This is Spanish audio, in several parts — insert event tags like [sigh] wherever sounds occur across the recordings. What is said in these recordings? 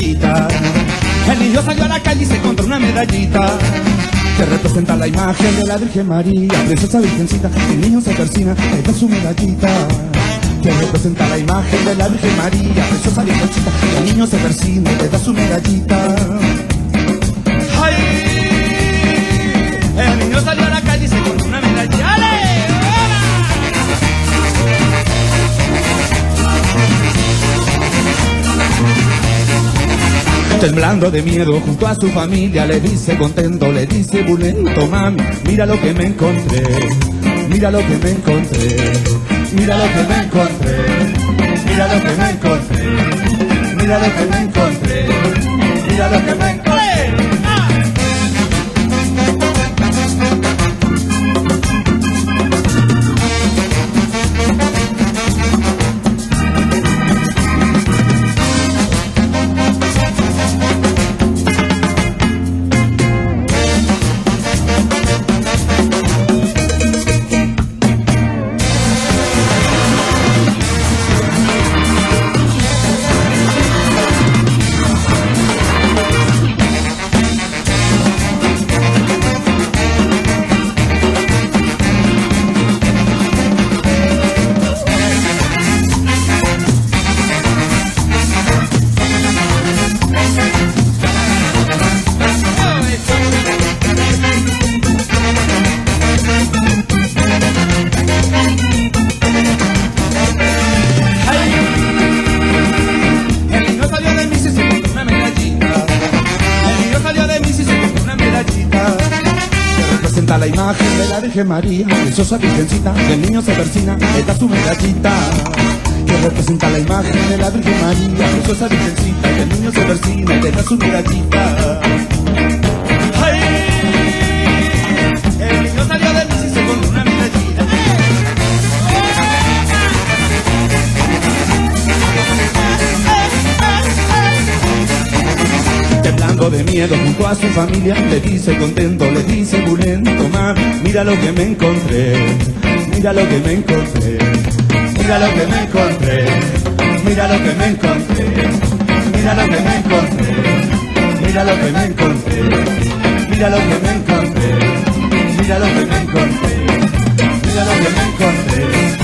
El niño salió a la calle y se encontró una medallita que representa la imagen de la Virgen María, preciosa virgencita. El niño se persina, da su medallita que representa la imagen de la Virgen María, preciosa virgencita. El niño se persina, le da su medallita. ¡Ay! El niño salió a la Temblando de miedo junto a su familia le dice contento, le dice bulento, mami, mira lo que me encontré, mira lo que me encontré, mira lo que me encontré, mira lo que me encontré, mira lo que me encontré, mira lo que me encontré. María, preciosa virgencita. El niño se persina, da su medallita. Que representa la imagen de la Virgen María, preciosa virgencita. El niño se persina, da su medallita. De miedo junto a su familia, le dice contento, le dice bulento, mami, mira lo que me encontré, mira lo que me encontré, mira lo que me encontré, mira lo que me encontré, mira lo que me encontré, mira lo que me encontré, mira lo que me encontré, mira lo que me encontré, mira lo que me encontré,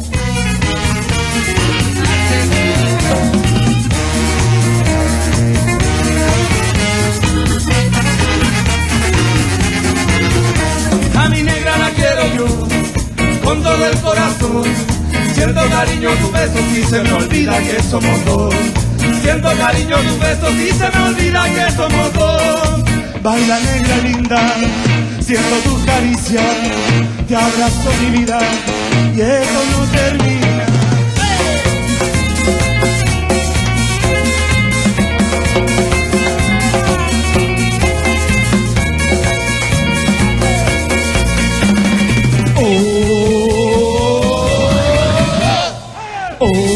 con todo el corazón. Siento cariño tu beso y se me olvida que somos dos. Siento cariño tu beso y se me olvida que somos dos. Baila negra linda, siento tu caricia, te abrazo mi vida y eso no termina. Oh,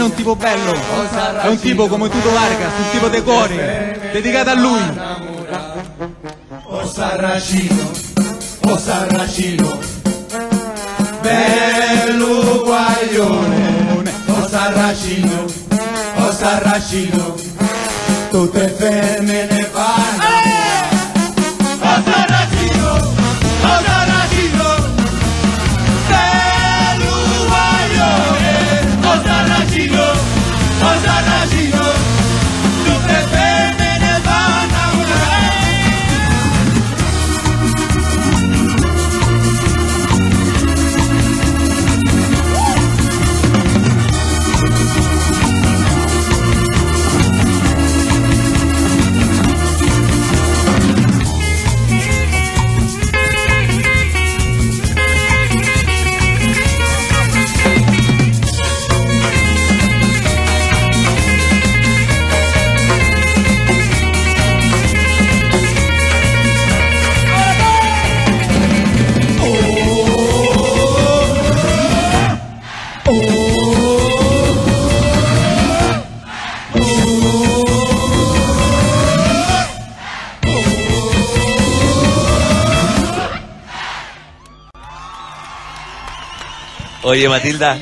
Sarracino è un tipo bello, è un tipo come Tuto Vargas, un tipo di cuore, dedicato a lui. Oh Sarracino, oh Sarracino, bello guaglione, oh Sarracino, oh Sarracino, tutte femmine Oye, Matilda,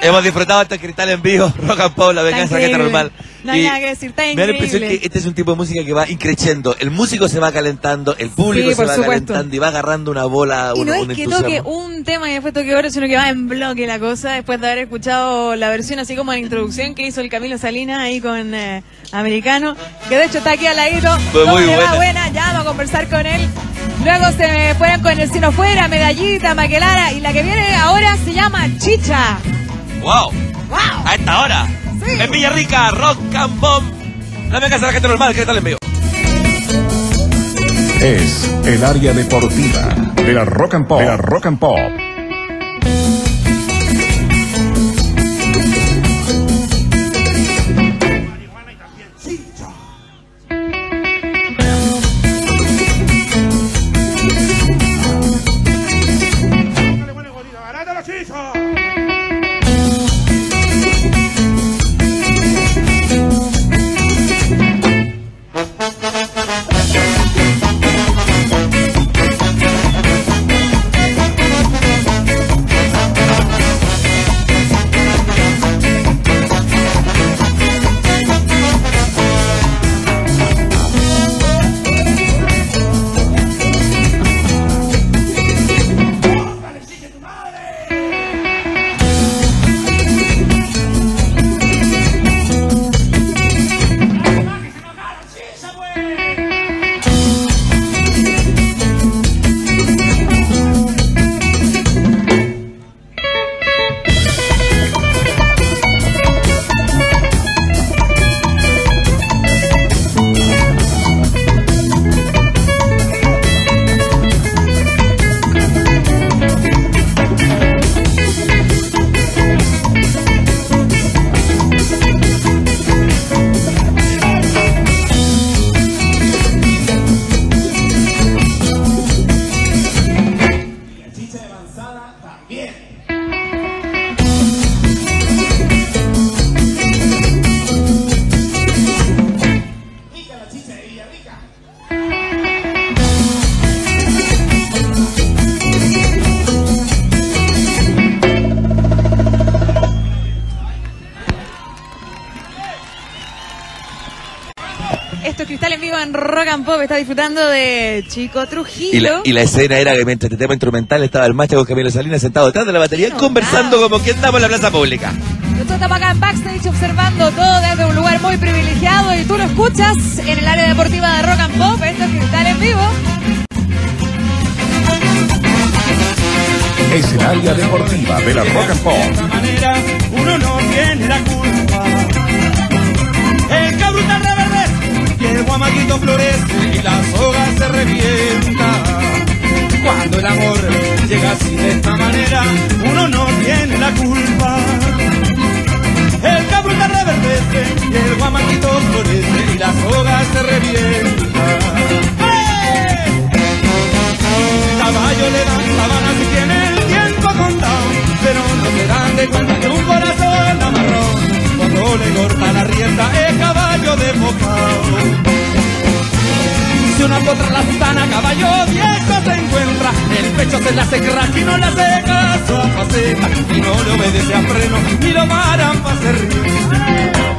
hemos disfrutado este cristal en vivo, [laughs] rock and pop, la venganza que increíble. normal. No hay nada que decir, está me da la impresión increíble. que este es un tipo de música que va increciendo. El músico se va calentando, el público Sí, se va supuesto. calentando y va agarrando una bola, Y un, no un es que entusiasmo. toque un tema y después toque otro, sino que va en bloque la cosa, después de haber escuchado la versión así como la introducción que hizo el Camilo Salinas ahí con eh, Americano, que de hecho está aquí al ladito. Fue ¿Cómo muy buena. buena, ya vamos a conversar con él. Luego se me fueron con el Sino Fuera, Medallita, Maquelara, y la que viene ahora se llama Chicha. ¡Wow! ¡Wow! A esta hora, Sí. en Villarrica, rock and pop, la venganza de la gente normal, cristal en vivo. Es el área deportiva de la Rock and Pop. De la Rock and Pop. Disfrutando de Chico Trujillo. Y la, y la escena era que mientras este tema instrumental estaba el macho con Camilo Salinas sentado detrás de la batería Qué conversando como que estamos en la plaza pública. Nosotros estamos acá en backstage observando todo desde un lugar muy privilegiado y tú lo escuchas en el área deportiva de Rock and Pop. Esto es Cristal en vivo. Es el área deportiva de la Rock and De esta Pop. manera uno no tiene la culpa. y el guamaquito florece y la soga se revienta. Cuando el amor llega así de esta manera, uno no tiene la culpa. El cabruta reverdece y el guamaquito florece y la soga se revienta. ¡Hey! Caballo le dan sabanas y tiene el tiempo contado, pero no se dan de cuenta que un corazón amarró cuando le corta la rienda el caballo de bocado. Si una potra la sana, caballo viejo se encuentra, el pecho se la hace crack y no la hace caso a faceta, y no le obedece a freno, ni lo paran para servir.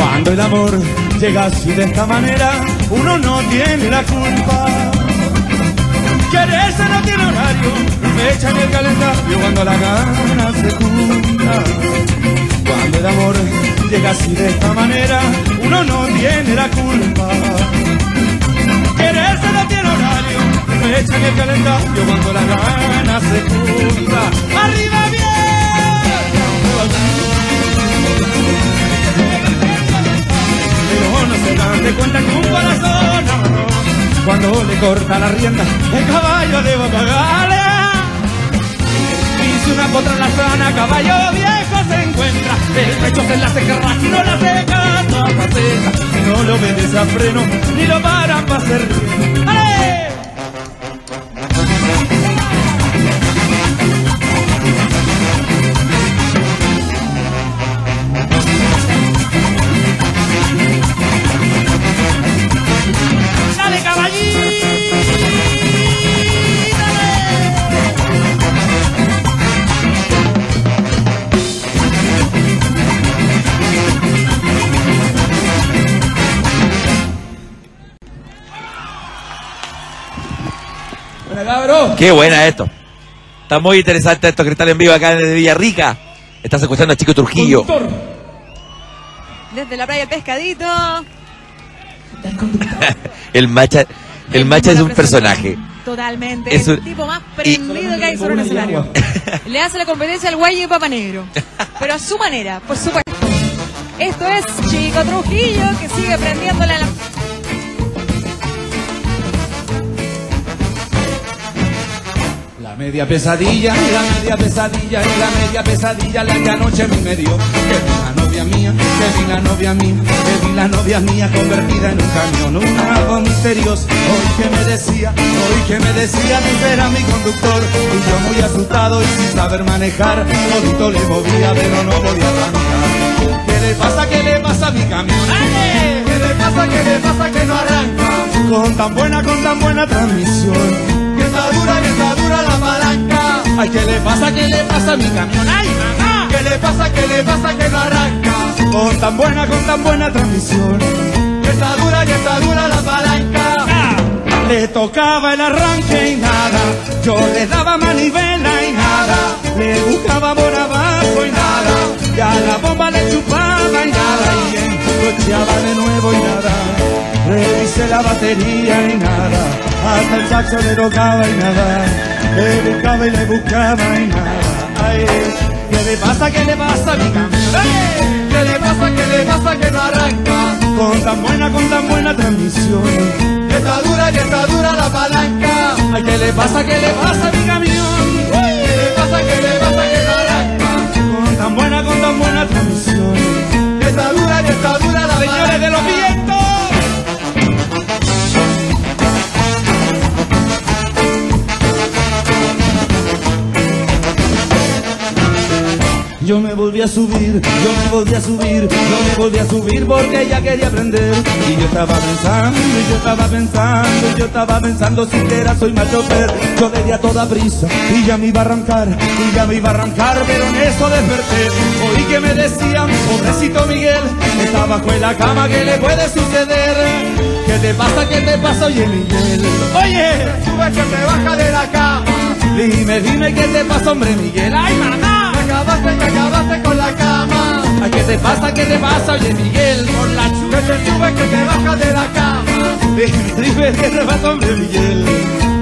Cuando el amor llega así de esta manera, uno no tiene la culpa. Quererse no tiene horario, fecha en el calendario cuando la gana se junta. Cuando el amor llega así de esta manera, uno no tiene la culpa. Quererse no tiene horario, fecha en el calendario cuando la gana se junta. ¡Arriba se dan de cuenta que un corazón. Cuando le corta la rienda el caballo debo pagarle y si una potra la sana caballo viejo se encuentra. El pecho se la carra y no la seca faceta y no lo obedece a freno ni lo paran para hacer ¡Ale! Qué buena esto. Está muy interesante esto, Cristal en vivo acá desde Villarrica. Estás escuchando a Chico Trujillo. Desde la playa El Pescadito. [laughs] El macha, el macha es un personaje. Totalmente. Es el un- tipo más y- prendido que hay sobre un escenario. [laughs] Le hace la competencia al guayo y Papa Negro. Pero a su manera, por supuesto. Esto es Chico Trujillo que sigue prendiéndole a la. Media pesadilla, la media pesadilla, y la media pesadilla la que anoche me dio. Que vi la novia mía, que vi la novia mía, que vi la novia mía convertida en un camión, una voz misteriosa. Hoy que me decía, hoy que me decía, tú eras mi conductor. Y yo muy asustado y sin saber manejar, todito le movía, pero no podía arrancar. ¿Qué le pasa, qué le pasa a mi camión? ¡Ale! ¿Qué le pasa, qué le pasa que no arranca? Con tan buena, con tan buena transmisión. Que está dura, que Ay, ¿qué le pasa, qué le pasa a mi camión? ¡Ay, mamá! ¿Qué le pasa, qué le pasa que no arranca? Con tan buena, con tan buena transmisión. Que está dura, que está dura la palanca. Le tocaba el arranque y nada. Yo le daba manivela y nada. Le buscaba por abajo y nada. Ya la bomba le chupaba y nada. Y encocheaba de nuevo y nada. Revisé la batería y nada. Hasta el saxo le tocaba y nada. Le buscaba y le buscaba y nada. Ay, ¿qué le pasa? ¿Qué le pasa mi camión? Ay, ¿Qué le pasa? ¿Qué le pasa que no arranca? Con tan buena, con tan buena transmisión. Está dura, que está dura la palanca. Ay, ¿qué le pasa? ¿Qué le pasa mi camión? ¿Qué le pasa? ¿Qué le pasa que no arranca? Tan buena, con tan buena transmisión. Que está dura, que está dura la Señores de los vientos. Yo me volví a subir, yo me volví a subir, yo me volví a subir porque ella quería aprender. Y yo estaba pensando, y yo estaba pensando, y yo estaba pensando siquiera soy mal chofer. Yo le di a toda prisa y ya me iba a arrancar, y ya me iba a arrancar, pero en eso desperté. Oí que me decían, pobrecito Miguel, está bajo en la cama, ¿qué le puede suceder? ¿Qué te pasa, qué te pasa, oye Miguel? Oye, sube que te baja de la cama. Dime, dime qué te pasa, hombre Miguel. ¡Ay, mamá! Acabaste, me acabaste con la cama. Ay, ¿qué te pasa, qué te pasa, oye Miguel? Por la chuva que te sube, que te baja de la cama. Dime, qué te pasa, hombre Miguel.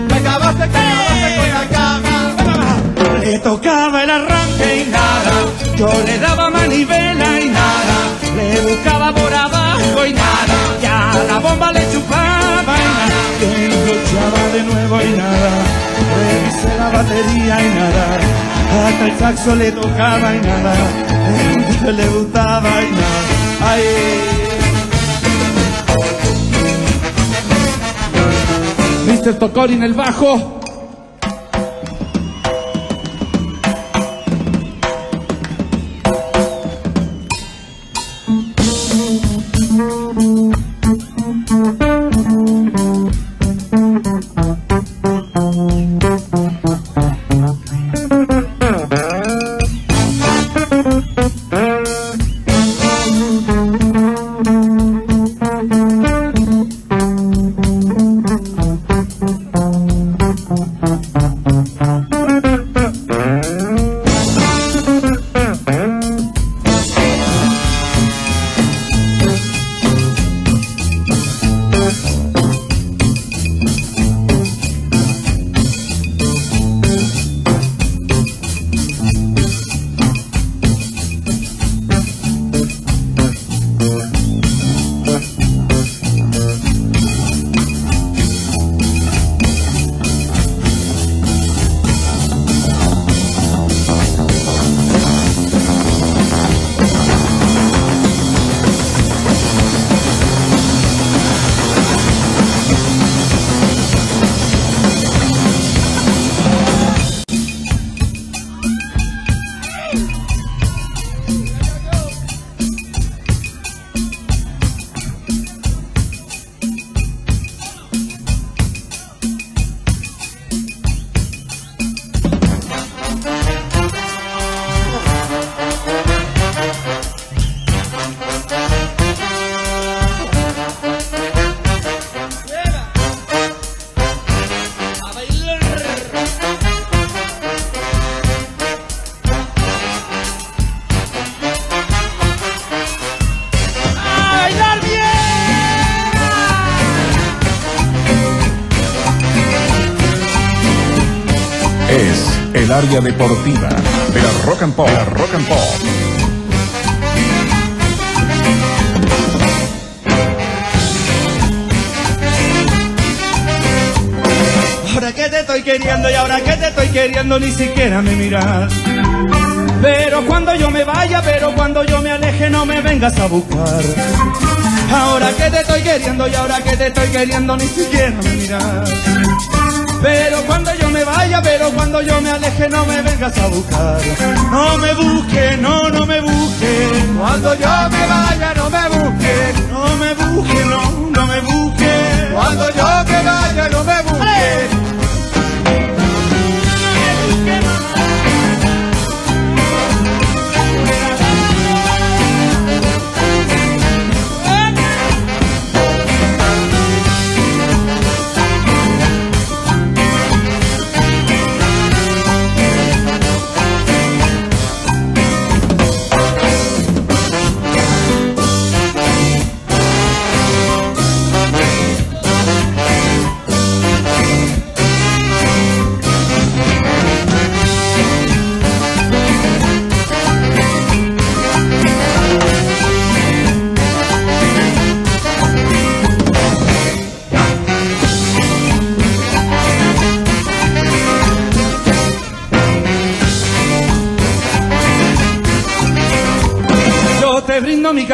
Me acabaste, me acabaste con la cama. Le tocaba el arranque y nada. Yo le daba manivela y nada. Le buscaba por abajo y nada. Ya la bomba le chupaba y nada. Encochaba de nuevo y nada. Revisé la batería y nada. Hasta el saxo le tocaba y nada, le gustaba y nada. Ay. Mr. Tocón en el bajo. Deportiva de la Rock and Pop. De Rock and Pop. Ahora que te estoy queriendo y ahora que te estoy queriendo ni siquiera me miras. Pero cuando yo me vaya, pero cuando yo me aleje no me vengas a buscar. Ahora que te estoy queriendo y ahora que te estoy queriendo ni siquiera me miras. Pero cuando yo me vaya, pero cuando yo me aleje no me vengas a buscar. No me busques, no, no me busques. Cuando yo me vaya no me busques. No me busques, no, no me busques. Cuando yo me vaya no me busques.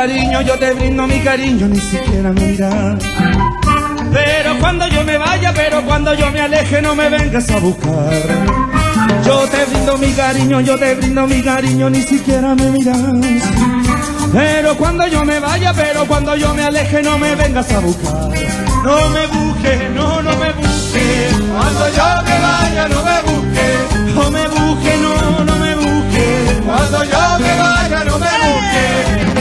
Yo te brindo mi cariño, ni siquiera me miras. Pero cuando yo me vaya, pero cuando yo me aleje, no me vengas a buscar. Yo te brindo mi cariño, yo te brindo mi cariño, ni siquiera me miras. Pero cuando yo me vaya, pero cuando yo me aleje, no me vengas a buscar. No me busques, no, no me busques. Cuando yo me vaya, no me busques. No me busques, no, no me busques. Cuando yo me vaya, no me busques.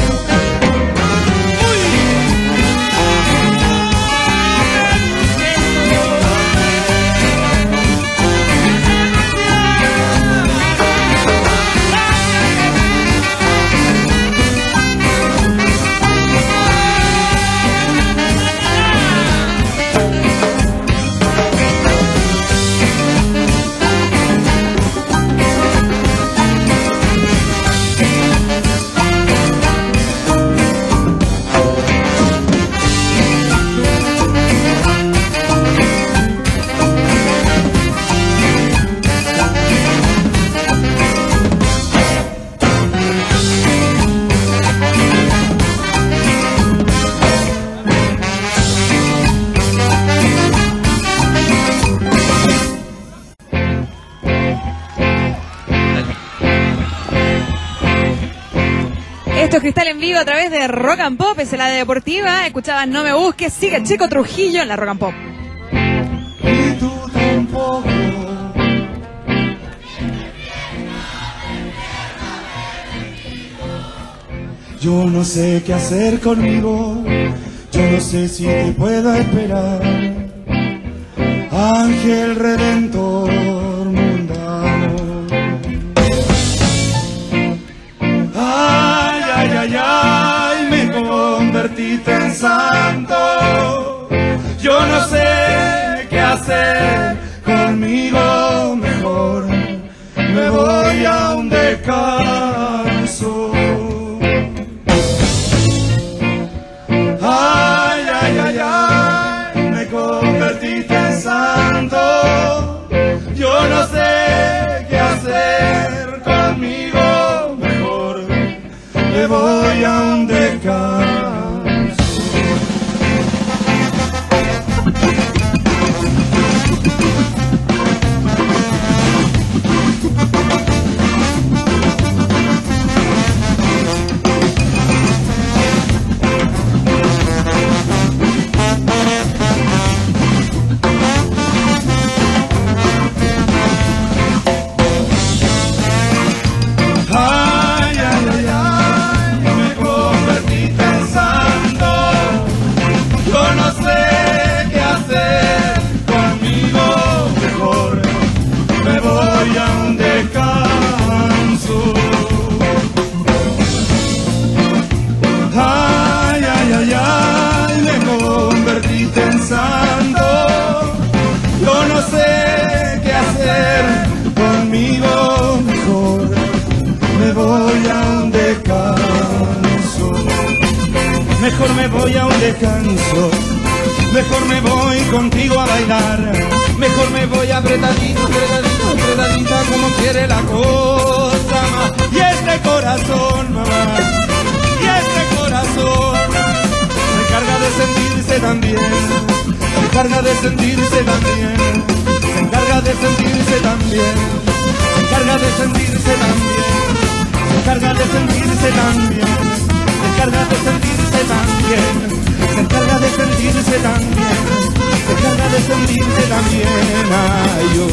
Rock and Pop, es la deportiva. Escuchabas No Me Busques, sigue Chico Trujillo en la Rock and Pop. Y tú tampoco. Yo no sé qué hacer conmigo, yo no sé si te puedo esperar. Ángel Redentor santo. Yo no sé santo. Yo no sé qué hacer conmigo mejor me voy a un descanso. Mejor me voy a un descanso. Mejor me voy contigo a bailar. Mejor me voy apretadito, apretadito, apretadita como quiere la cosa. Y este corazón, mamá. Y este corazón sentirse también. Se encarga de sentirse también. Se encarga de sentirse también. Se encarga de sentirse también. Se encarga de sentirse también. Se encarga de sentirse también. Se encarga de sentirse también. Se encarga de sentirse también. Ay, yo,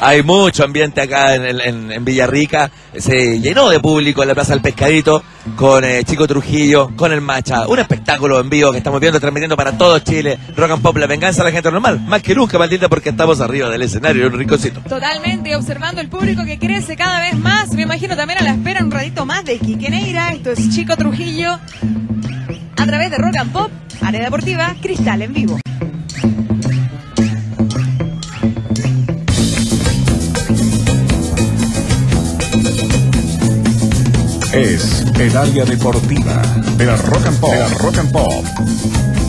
Hay mucho ambiente acá en, en- en Villarrica. Se llenó de público en la Plaza del Pescadito con eh, Chico Trujillo, con el Macha. Un espectáculo en vivo que estamos viendo, transmitiendo para todo Chile. Rock and Pop, la venganza de la gente normal. Más que nunca, maldita, porque estamos arriba del escenario, en un rinconcito. Totalmente, observando el público que crece cada vez más. Me imagino también a la espera un ratito más de Quique Neira. Esto es Chico Trujillo. A través de Rock and Pop, área deportiva, Cristal en vivo. Es el área deportiva de la Rock and Pop. Rock and Pop.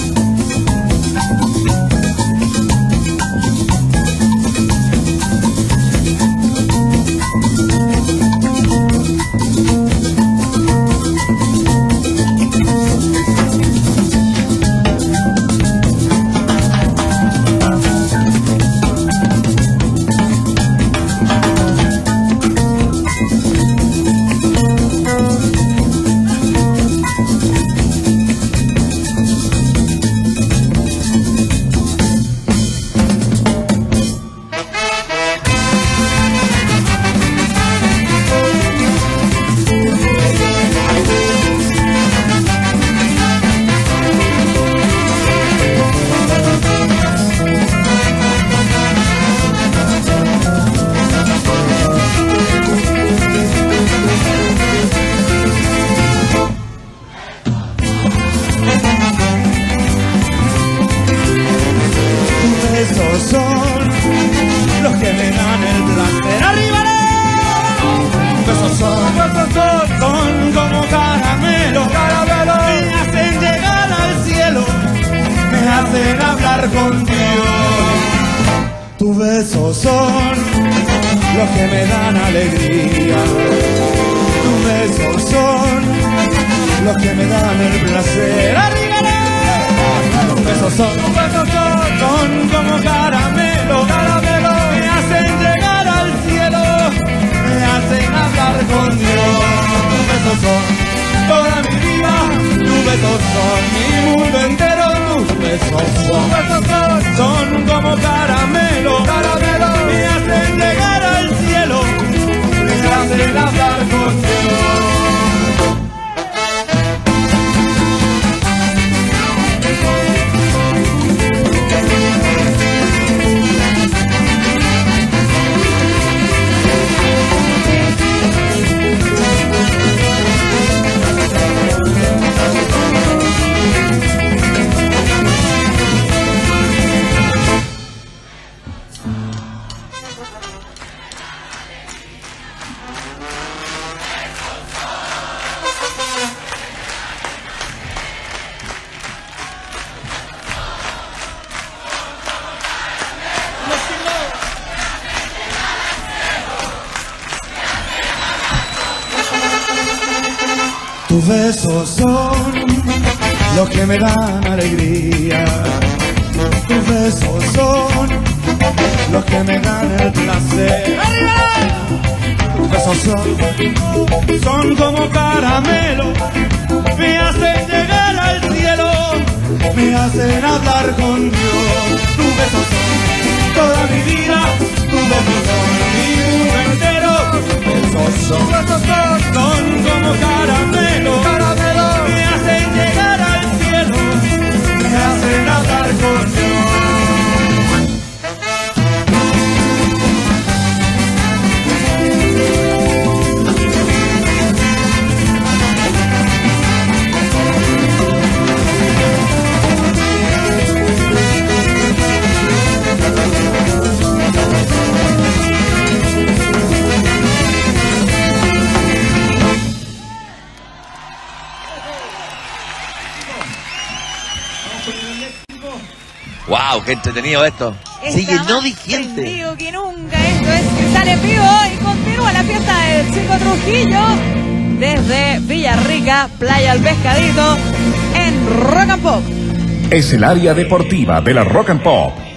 Me dan alegría. Tus besos son los que me dan el placer. Tus besos son, son como caramelo, me hacen llegar al cielo, me hacen hablar con Dios. Tus besos son toda mi vida, tus besos son mi mundo entero. Tus besos son, tus besos son, son como caramelo, caramelo, me hacen llegar me hacen hablar ¡Wow! ¡Qué entretenido esto! Está Se llenó más de gente. prendido que nunca. Esto es Cristal en vivo y continúa la fiesta del Chico Trujillo desde Villarrica, Playa El Pescadito, en Rock and Pop. Es el área deportiva de la Rock and Pop.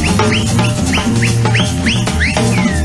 Thank you.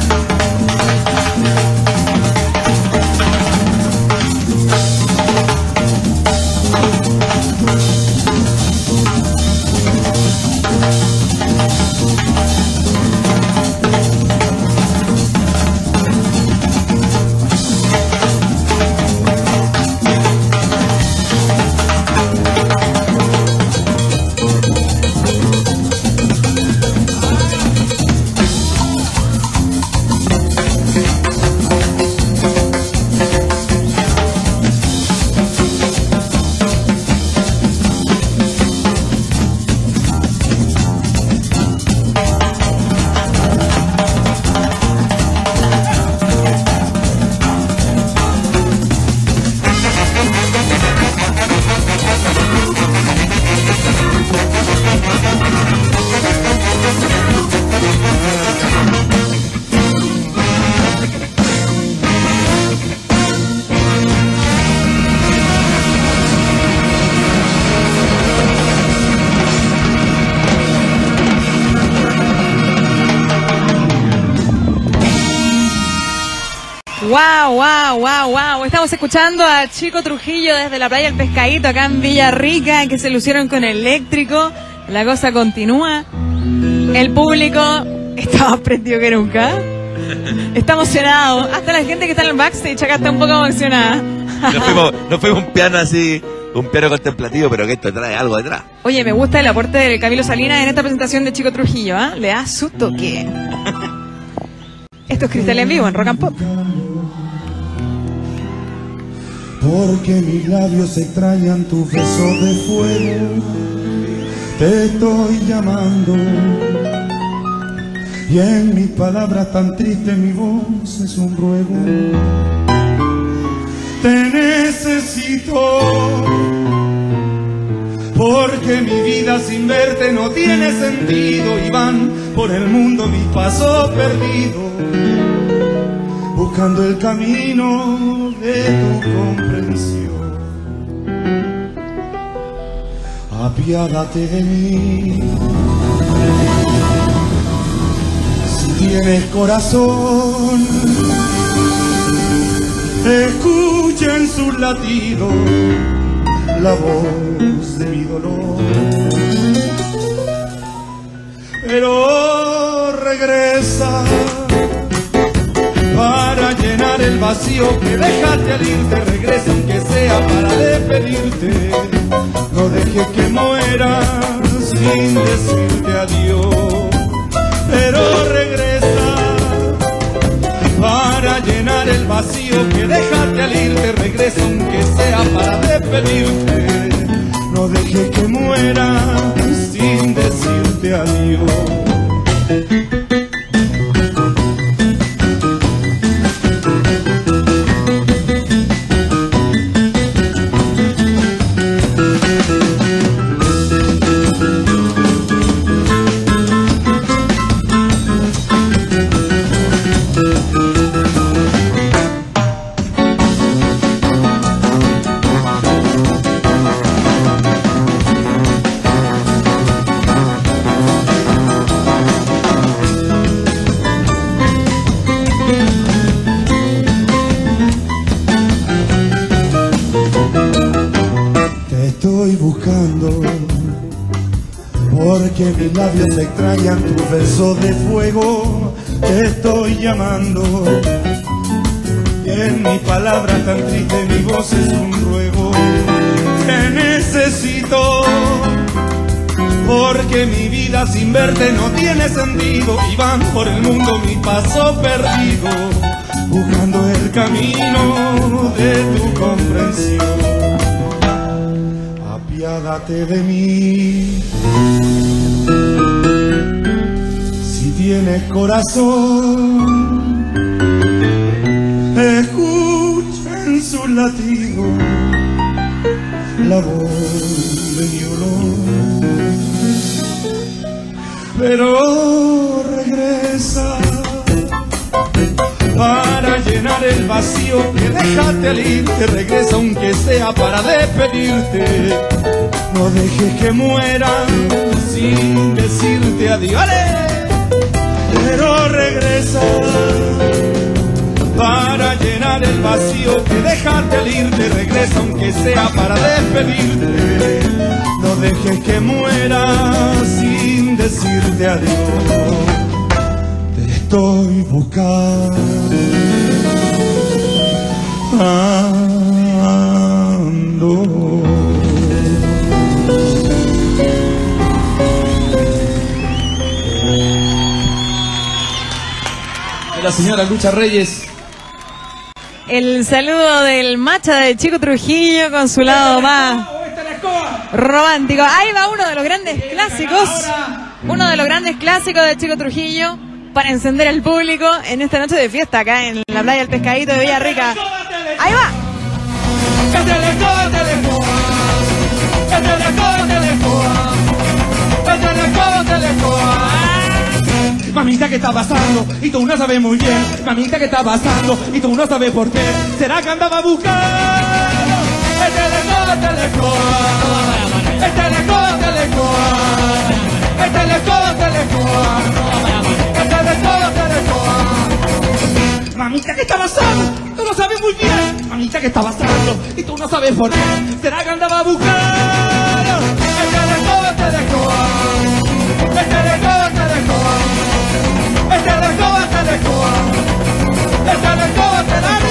Escuchando a Chico Trujillo desde la playa del Pescadito acá en Villarrica, que se lucieron con eléctrico. La cosa continúa. El público está más prendido que nunca. Está emocionado. Hasta la gente que está en el backstage acá está un poco emocionada. Nos fuimos, nos fuimos un piano así, un piano contemplativo, pero que esto trae algo detrás. Oye, me gusta el aporte de Camilo Salinas en esta presentación de Chico Trujillo, ¿ah? Le da su toque. Esto es Cristal en vivo en Rock and Pop. Porque mis labios extrañan tu beso de fuego. Te estoy llamando. Y en mis palabras tan tristes mi voz es un ruego. Te necesito. Porque mi vida sin verte no tiene sentido y van por el mundo mis pasos perdidos buscando el camino de tu comprensión. Apiádate de mí. Si tienes corazón, escucha en sus latidos la voz de mi dolor. Pero regresa el vacío que dejaste al irte, regresa aunque sea para despedirte. No dejes que muera sin decirte adiós, pero regresa para llenar el vacío que dejaste al irte, regresa aunque sea para despedirte. No dejes que muera sin decirte adiós. Mis labios extrañan tu beso de fuego. Te estoy llamando y en mi palabra tan triste mi voz es un ruego. Te necesito porque mi vida sin verte no tiene sentido y van por el mundo mi paso perdido buscando el camino de tu comprensión apiádate de mí. Tienes corazón, escucha en su latido la voz de mi olor. Pero regresa para llenar el vacío que dejaste al irte, regresa aunque sea para despedirte. No dejes que muera sin decirte adiós. Pero regresa para llenar el vacío que dejaste al irte, regresa aunque sea para despedirte. No dejes que muera sin decirte adiós te estoy buscando. La señora Lucha Reyes. El saludo del macha de Chico Trujillo con su lado más romántico. Ahí va uno de los grandes clásicos. Uno de los grandes clásicos de Chico Trujillo para encender al público en esta noche de fiesta acá en la playa del Pescadito de Villarrica. Ahí va. Mamita, ¿qué está pasando? Y tú no sabes muy bien. Mamita, ¿qué está pasando? Y tú no sabes por qué. ¿Será que andaba buscando? El telecom, telecom. El telecom, telecom. El telecom, telecom. El telecom. Mamita, ¿qué está pasando? Tú lo sabes muy bien. Mamita, ¿qué está pasando? Y tú no sabes por qué. ¿Será que andaba a buscar? Este de todo, este de Coa. Este de todo, este de Coa. Este de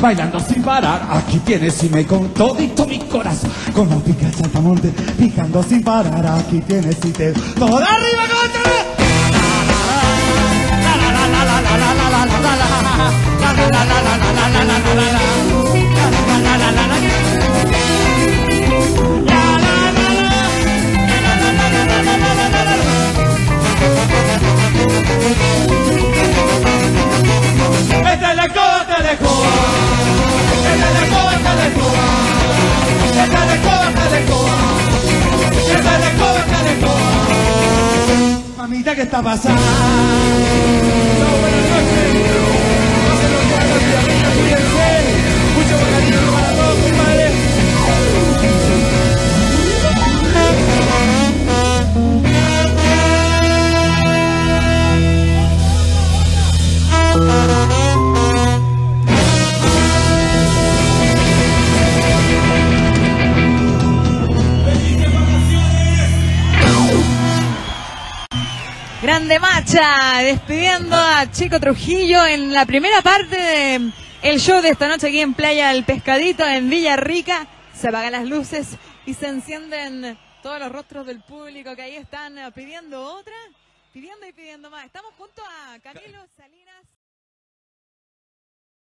bailando sin parar. Aquí tienes y me con todito mi corazón. Como pica el saltamonte, picando sin parar. Aquí tienes y te. ¡Todo arriba, Este de Coa, de Coa. Este de Coa, de Coa. Este de Coa, de Coa. Este de. Mamita, ¿qué está pasando? Buenas noches. Cariño para Grande Macha, despidiendo a Chico Trujillo en la primera parte de el show de esta noche aquí en Playa del Pescadito en Villa Rica. Se apagan las luces y se encienden todos los rostros del público que ahí están eh, pidiendo otra, pidiendo y pidiendo más. Estamos junto a Camilo Salinas.